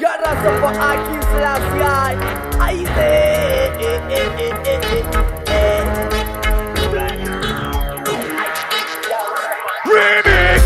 Ya razón por aquí se Remix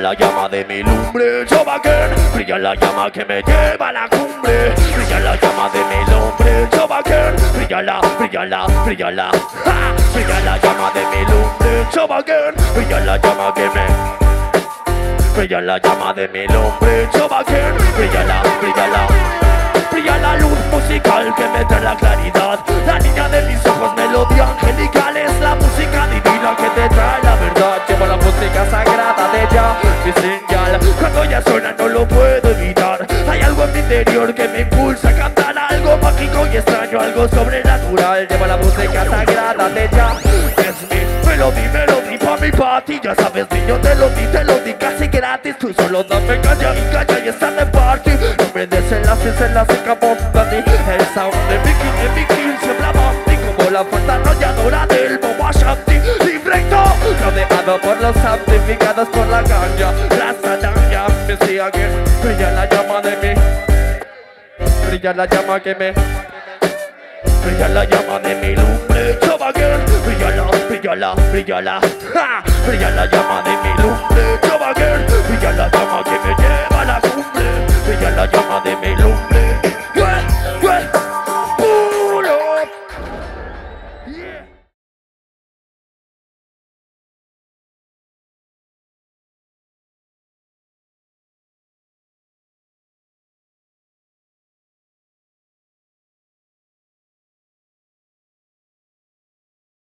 la llama de mi lumbre, Chobaken. Brilla la llama que me lleva a la cumbre. Brilla la llama de mi lumbre, Chobaken. Brilla la, brilla la, brilla la. ¡Ja! Brilla la llama de mi lumbre, Chobaken. Brilla la llama que me Brilla la llama de mi lumbre, Chobaken Brilla la, brilla la Brilla la luz musical que me trae la claridad La niña de extraño, algo sobrenatural. Llevo la música sagrada de ella Es mi melodía, melodía pa' mi party. Ya sabes niño, te lo di, te lo di casi gratis. Tú solo dame calla y calla y está de party. No me desenlaces, enlace Danny El sound de Mickey, de Mickey se hablaba Y como la fuerza arrolladora del Boba Shanti Libreto, rodeado por los santificados por la ganja. Raza daña, me que brilla la llama de mí. Brilla la llama que me Brilla la llama de mi lumbre, Chavaguer. Brilla brillala, brillala, ja. Brilla la llama de mi lumbre, Chavaguer. Brilla la llama que me lleva a la cumbre. Brilla la llama de mi lumbre. Yeah, yeah. Pull up. Yeah.